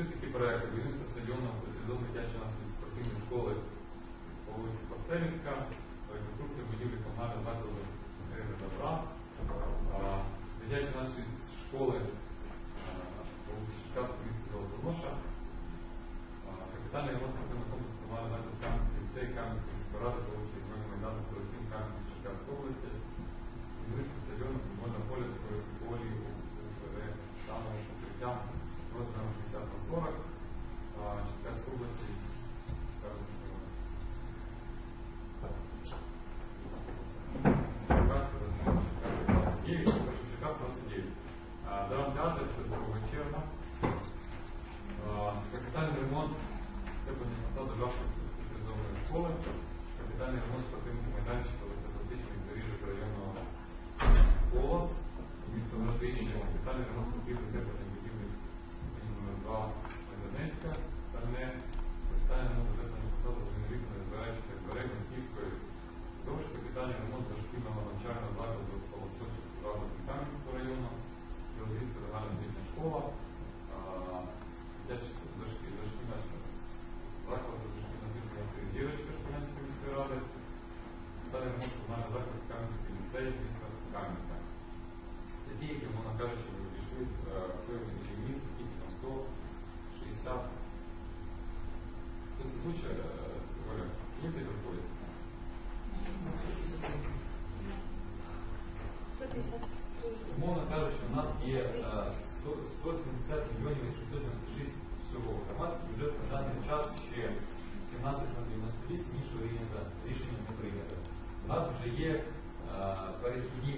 Пішли такі проекти. Будівництво стадіону спеціалізованої дитячої нашої спортивної школи по вулиці Пастерівська, реконструкція будівлі комунального закладу go. Виходить? Умовно кажучи, у нас є е, 100 170 мільйонів 896 всього. Громадський бюджет на даний час ще 17 на 98 іншого рішення не прийнято. У нас вже є е, перехідні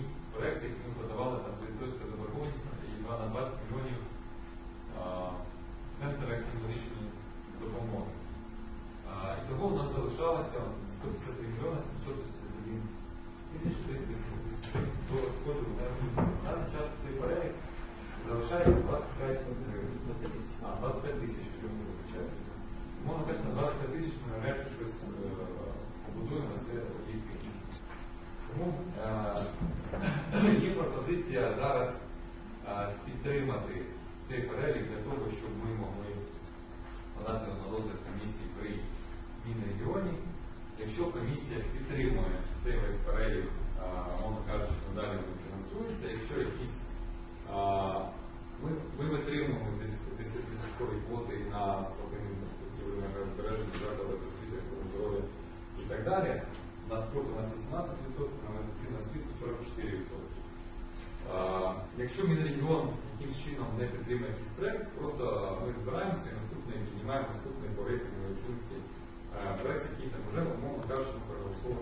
20 тисяч навряд чи щось е, побудуємо, це. Тому наступний по оцінці е, проект, який там вже, умовно кажучи,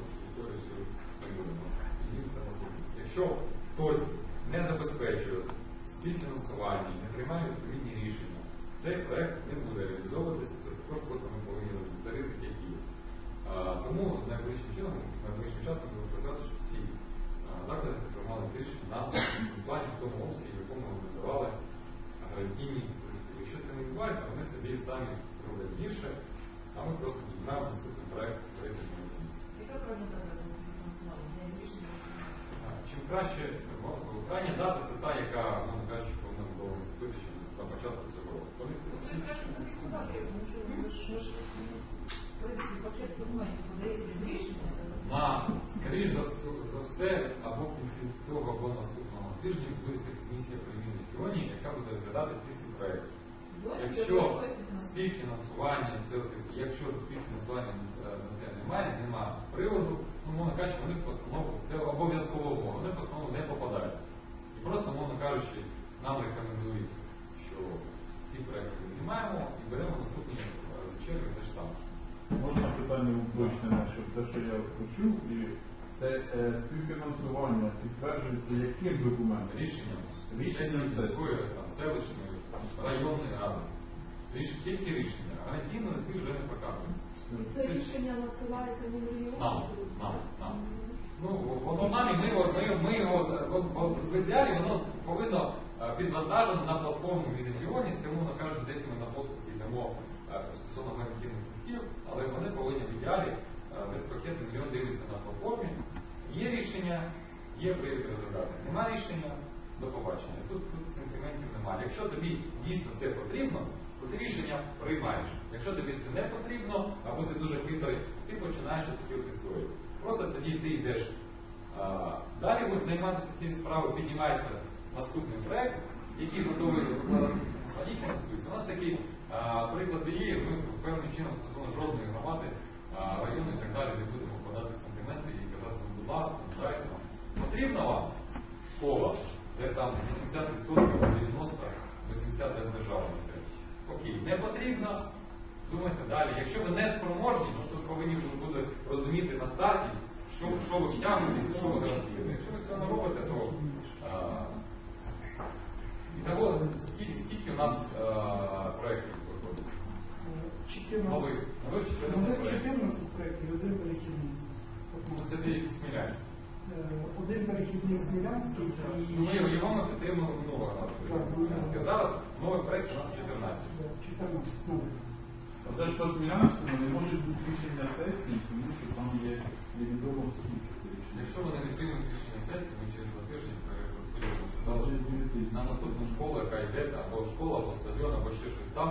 цю історію всю не. І це наступне. Якщо хтось не забезпечує співфінансування, не приймає відповідні рішення, цей проект не буде реалізовуватися, це також просто ми повинні розуміти. Це ризик, який є. А, Тому найближчим чином, найближчим часом ми показати, що всі а, заклади приймали рішення на фінансування в тому обсязі, в якому ми давали гарантійні листи. Якщо це не відбувається, вони собі самі роблять гірше, а ми просто піднімаємо наступний проект рейтингової оцінці. Яка правильна дата фінансування? Я рішення. А, Чим краще, ну, крайня дата це та, яка, мовно кажучи, повинна була наступити ще на початку цього року. Коли це Це краще зафіксувати, тому що ми ж ми ж в принципі пакет документів подається з рішення. на, скоріш за, вс- за все, або в кінці цього, або наступного тижня відбудеться комісія при регіоні, яка буде розглядати ці всі проекти. Якщо співфінансування, якщо співфінансування на це, немає, немає приводу, ну, мовно кажучи, вони в постанову, це обов'язково умова, вони в постанову не попадають. І просто, мовно кажучи, нам рекомендують, що ці проекти ми знімаємо і беремо наступні е, те ж саме. Можна питання уточнення, щоб те, що я почув, і це е, співфінансування підтверджується яким документом? Рішенням Рішенням міської, селищної, районної ради. Ріш, тільки рішення. Гарантійно листи вже не показують. Це рішення надсилається в Мінрегіон? Нам, нам. Ну, воно нам і ми, його- ми, ми його в ідеалі воно повинно е, підвантажено на платформу від регіоні. Це мовно кажучи, десь ми на поступі йдемо е, стосовно гарантійних листів, але вони повинні в ідеалі е, без пакету мільйон дивитися на платформі. Є рішення, є привід результати. Нема рішення, до побачення. Тут, тут сентиментів немає. Якщо тобі дійсно це потрібно, то ти рішення приймаєш. Якщо тобі це не потрібно, або ти дуже хитрий, ти починаєш такі історії. Просто тоді ти йдеш далі будеш займатися цією справою, піднімається наступний проект, який готовий викладатися і. У нас такі а, приклади є, ми певним чином стосовно жодної громади, а, району і так далі не будемо вкладати в сантименти і казати, ну, будь ласка, ну, дайте нам. Потрібна вам школа, де там 80% або 90, 80 для державної це. Окей, не потрібно, думайте далі. Якщо ви не спроможні, то ви повинні вже буде розуміти на старті, що, що ви втягуєтесь, що ви гарантуєте. Якщо ви цього не робите, то а, і того, скільки, скільки у нас а, проєктів виходить? 14. Нових, нових 14 Нових проєктів. 14 проєктів, один перехідний. Ну, це ті, які сміляться. Е, Один перехідний Смілянський і Ну, ми його ми підтримали минулого разу. Зараз новий проєкт у нас 14. 14 нових. Ж по Смілянському не може бути рішення сесії, тому що там є невідомо скільки це рішення. Якщо вони не приймуть рішення сесії, ми через два тижні перерозподілимо це Залежить залежить від людей. на наступну школу, яка йде, або школа, або стадіон, або ще щось там,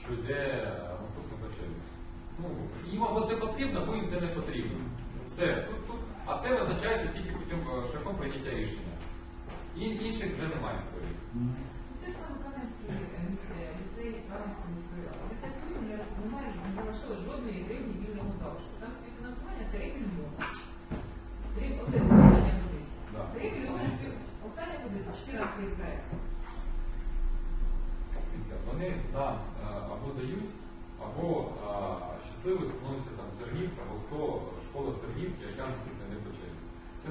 що йде наступну почерю. Ну, їм або це потрібно, або їм це не потрібно. Все. Тут, тут, а це визначається тільки путем е, шляхом прийняття рішення. І, інших вже немає історії. Мгм. Те ж саме Кам'янський е, міський ліцей, Кам'янський міський район. Але так ви не немає, не залишили жодної гривні вільного залишку. Там співфінансування 3 мільйони. Три, оце питання позиції. Да. 3 мільйони спів. Остання позиція, 14 проєкт. Дивіться, Вони нам е, або дають, або е, щасливо становиться там Тернівка, або хто школа Тернівки, яка наступна не почається.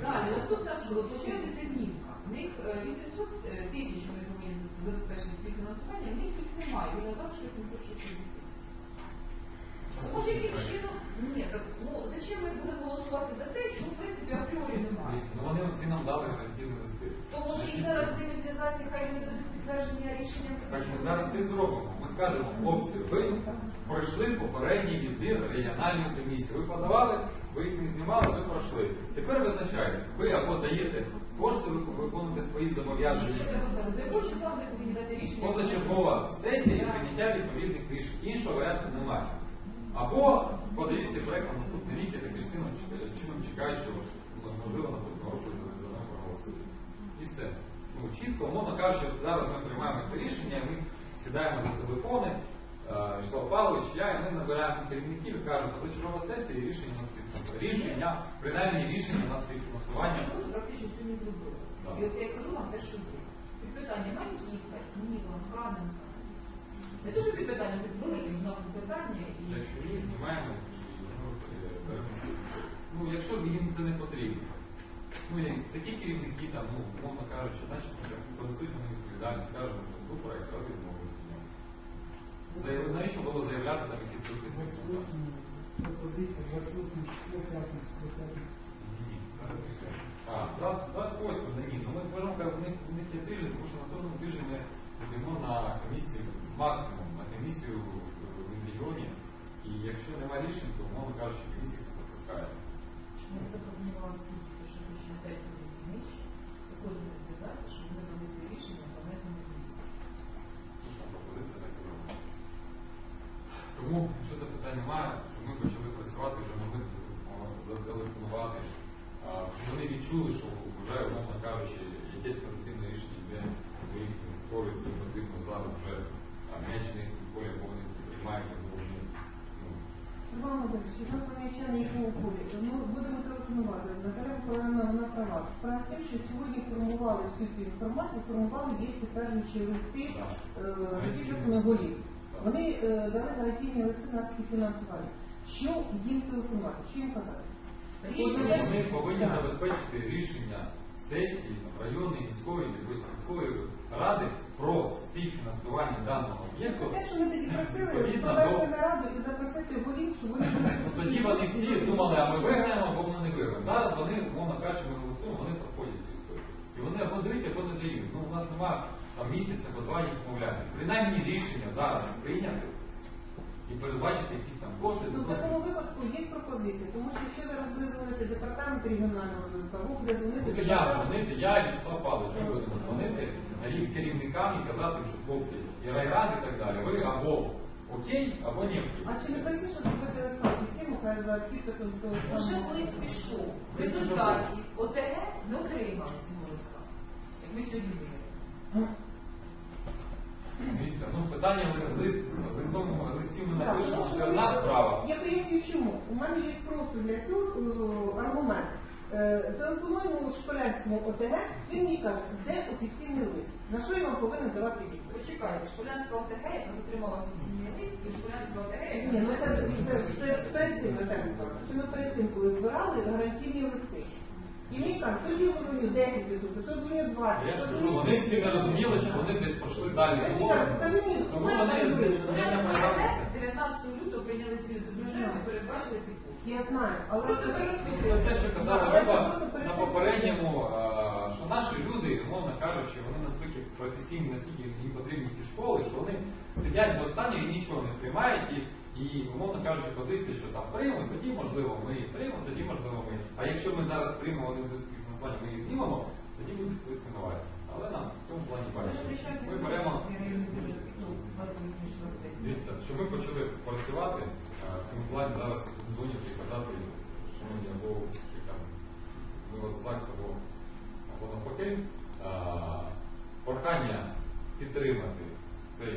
Далі, наступна школа, почати Тернівка. В них е, 800 тисяч вони повинні забезпечити співфінансування, в них їх немає. Він залишки 760 Може, яким чином? Ні, так, ну, зачем ми будемо голосувати за те, що, в принципі, апріорі немає? Дивіться, ну вони всі нам дали гарантійні листи. То може і зараз з ними зв'язатися, хай вони дадуть підтвердження рішення. Так ми зараз це зробимо. Ми скажемо, хлопці, ви пройшли попередні єдину регіональну комісію. Ви подавали, ви їх не знімали, ви пройшли. Тепер визначаєтесь, ви або даєте кошти, ви виконуєте свої зобов'язання. Позачергова сесія і прийняття відповідних рішень. Іншого варіанту немає. Або подивіться проект на наступний рік і таким чином, чекають, що можливо наступного року за за нами проголосують. І все. Ну, чітко, умовно кажучи, зараз ми приймаємо це рішення, ми сідаємо за телефони, е, Вячеслав Павлович, я, і ми набираємо керівників і кажемо, позачергова сесія і рішення на співфінансування. Рішення, принаймні рішення на співфінансування. Ми тут практично сьогодні зробили. Так. І от я кажу вам те, що є. Під питання Маньківка, Сміла, Кам'янка. Не те, що під питання, під велике знову питання. І... Якщо ні, знімаємо ну, е. Ну, якщо їм це не потрібно. Ну, такі керівники, там, ну, умовно кажучи, на скажемо, що ну, проект ради відмовилися від нього. Заяв- Навіщо було заявляти там якісь великі 28 пропозиція, 28 число п'ятницю, до п'ятниці. Ні. А, 20 28, да ні. Ну ми можемо казати, у них, у них є тиждень, тому що на наступному тижні ми йдемо на комісію, максимум на комісію в в регіоні. І якщо немає рішень, то, умовно кажучи, комісія це запускає. Ми запропонували всім, що рішення 5 років нижче. Також не сказати, що ми дали рішення про внесення змін. Слушна пропозиція так і робимо. Тому, якщо запитань немає, щоб ми почали працювати, вже могли о, зателефонувати, щоб вони відчули, що вже, умовно кажучи, якесь позитивне рішення йде в їх користь і потрібно зараз вже а, м'яч в них в полі, бо вони це приймають, і ну, Роман Володимирович, на якому полі. Ми будемо телефонувати. Наталя Миколаївна на права. Справа в тим, що сьогодні формували всю цю інформацію, формували є підтверджуючі листи е, з підписами голів. Вони е, дали гарантійні листи на співфінансування. Що їм телефонувати? Що їм казати? Рішення Вони повинні забезпечити рішення сесії районної міської сільської ради про співфінансування даного об'єкту. Те, що ми тоді просили, провести до- нараду і запросити голів, щоб вони Тоді вони всі думали, а ми виграємо, або ми не виграємо. Зараз вони, умовно кажучи, ми голосуємо, вони проходять цю історію. І вони або дають, або не дають. Ну, у нас немає там місяця або два їх вмовляти. Принаймні рішення зараз прийняти і передбачити якісь там кошти. Ну, в такому випадку є пропозиція, тому що якщо зараз буде дзвонити департамент регіонального розвитку, або буде дзвонити Тобто я дзвонити, я і Вячеслав Павлович ми будемо дзвонити рі- керівникам і казати, що хлопці, і райради і так далі, ви або окей, або не окей. А чи не простіше зробити листа офіційно, хай за підписом того Вже лист пішов. В результаті ОТГ не отримали цього листа. Як ми сьогодні вияснили. Питання лист, листом, листів ми напишемо, що це одна справа. Я поясню чому. У мене є просто для цього е, аргумент. Е, Телефонуємо Шпилянському ОТГ, він мені каже, де офіційний лист. На що я вам повинен давати відповідь? Почекайте, Шполянська ОТГ яка отримала офіційний лист, і Шполянська ОТГ яка Ні, ну це, це, це перед цим Це ми перед цим, коли збирали гарантійні листи. І мені кажуть, тоді йому дзвонив 10 відсотків, то дзвонив 20. Я ж кажу, дзвонив вони всі не 30. розуміли, що вони десь пройшли далі. Я Тому, кажу, покажи мені тому документи, вони я говорю, не 19 лютого прийняли зміни до бюджету і передбачили ці кошти. Я знаю, але Просто це- те, що казала Люба просто на попередньому, що наші люди, умовно кажучи, вони настільки професійні, наскільки їм потрібні ті школи, що вони сидять до останнього і нічого не приймають. І, і умовно кажучи, позиція, що там приймемо, тоді можливо ми її приймемо, тоді можливо ми. А якщо ми зараз приймемо вони до співфінансування, ми її знімемо, тоді буде хтось винуватий. Але нам в цьому плані бачимо. Ми беремо. Дивіться, що ми почали працювати в цьому плані зараз дзвонять і казати, шановні або там ми вас ЗАГС або, або навпаки. Прохання підтримати цей,